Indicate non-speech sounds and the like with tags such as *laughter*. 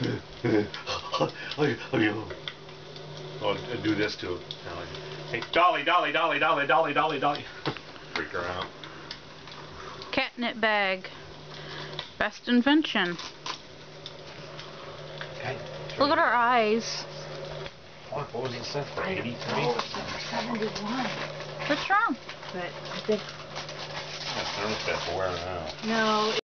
*laughs* oh, oh, do this to him. Hey, Dolly, Dolly, Dolly, Dolly, Dolly, Dolly, Dolly. Freak her out. Catnip bag. Best invention. Okay. Look at her eyes. What, what was it set for? I 83? know, 71. What's wrong? But I think, That's thermostat for wearing out. no,